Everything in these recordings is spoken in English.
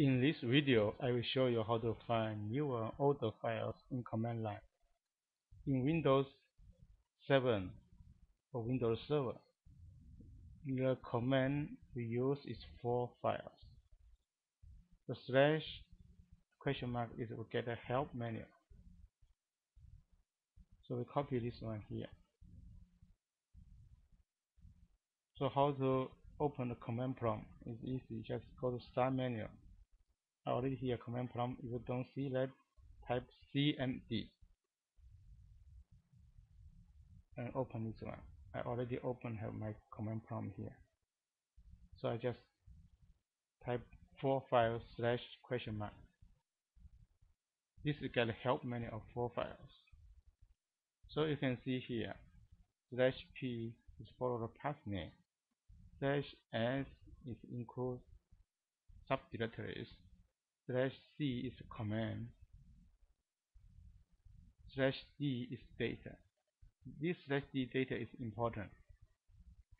In this video, I will show you how to find newer older files in command line. In Windows 7 or Windows Server, the command we use is for files. The slash question mark is to get a help menu. So we copy this one here. So how to open the command prompt is easy. Just go to start menu. I already here command prompt. If you don't see that, type CMD and open this one. I already open have my command prompt here. So I just type forfiles slash question mark. This is get a help menu of forfiles. So you can see here slash p is follow the path name. Slash s is include subdirectories. Slash c is a command. Slash d is data. This slash d data is important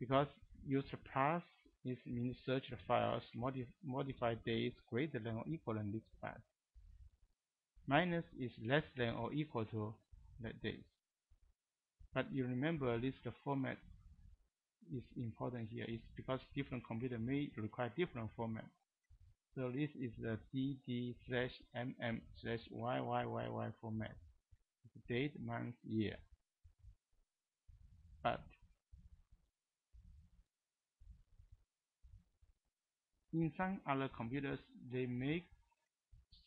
because user path is means search the files modif modify dates greater than or equal than this path. Minus is less than or equal to that date. But you remember the format is important here is because different computer may require different format. So this is the dd slash mm slash yyyy format. Date, month, year. But in some other computers, they make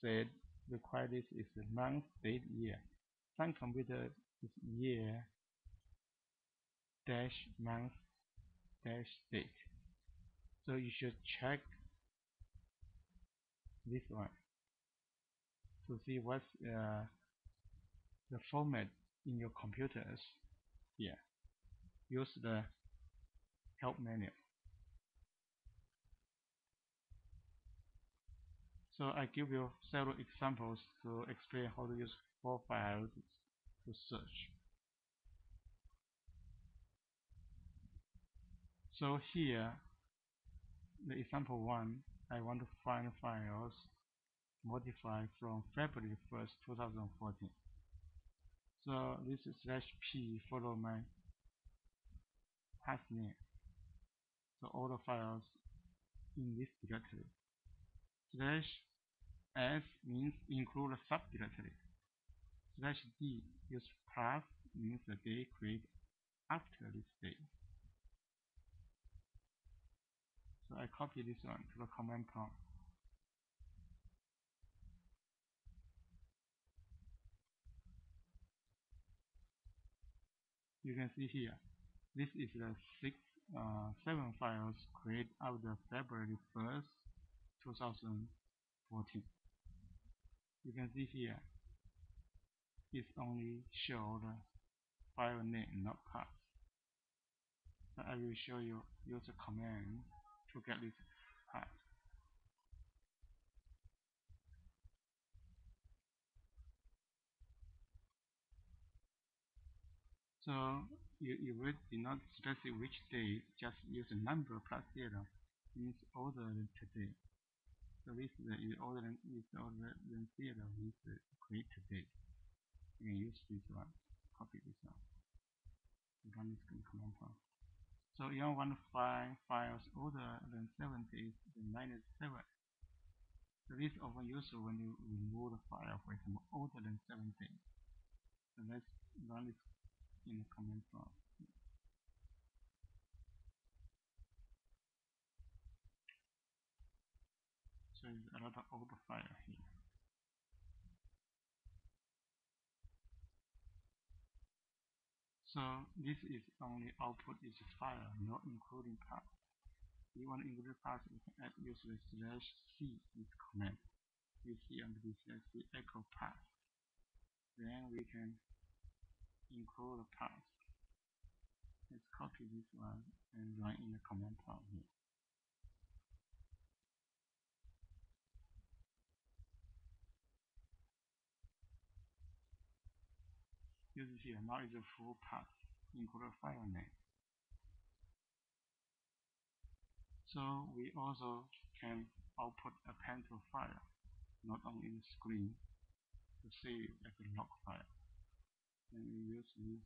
say require this is month, date, year. Some computers is year dash month dash date. So you should check this one to see what's uh, the format in your computers here. Use the help menu. So I give you several examples to explain how to use forfiles to search. So here, the example one, I want to find files modified from February 1st, 2014. So this is slash p follow my path name. So all the files in this directory. Slash s means include subdirectory. Slash d use path means the day created after this date. So I copy this one to the command prompt. You can see here, this is the six, uh, seven files created after February 1st, 2014. You can see here, it's only show the file name, not path. I will show you use the command to get this path. So you, you will not specify which day, just use a number plus zero means older than today. So this is older than is older than zero means create today. You can use this one, copy this one. Run this command prompt. So you want to find files older than 7 days, then minus 7. So this is often used when you remove the file, for example, older than 7 days. So let's run this in the command prompt. So there's a lot of older file here. So this is only output is file, not including path. If you want to include path, you can add use the slash c this command. You see under this slash c echo path. Then we can include the path. Let's copy this one and run in the command prompt here now is a full path, include file name. So we also can output append to file, not only in the screen, to save as a log file. Then we use this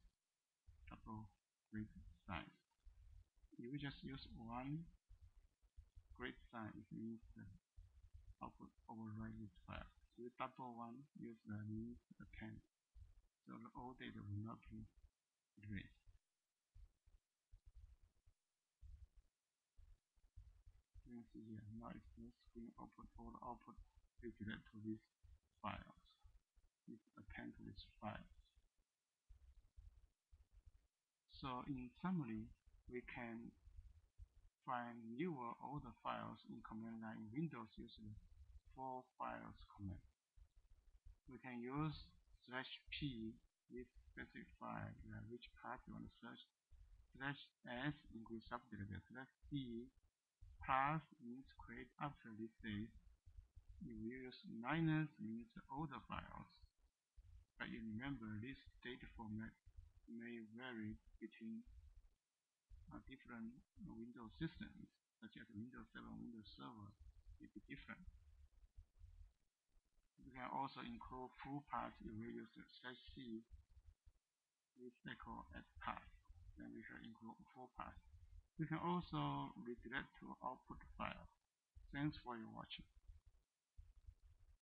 double grid sign. If we just use one grid sign, it means the output override this file. If we double one, use the. The old data will not be erased. You can see here, now it's no screen output, all the output related to these files. It append to these files. So in summary, we can find newer older files in command line Windows using for files command. We can use slash p this specify uh, which path you want to search. Slash s include subdirectory. Slash d plus means create after this. If we use minus means older files. But you remember this data format may vary between uh, different Windows systems, such as Windows 7, Windows Server, may be different. We can also include full path if we use slash c with echo as path. Then we can include full path. We can also redirect to output file. Thanks for your watching.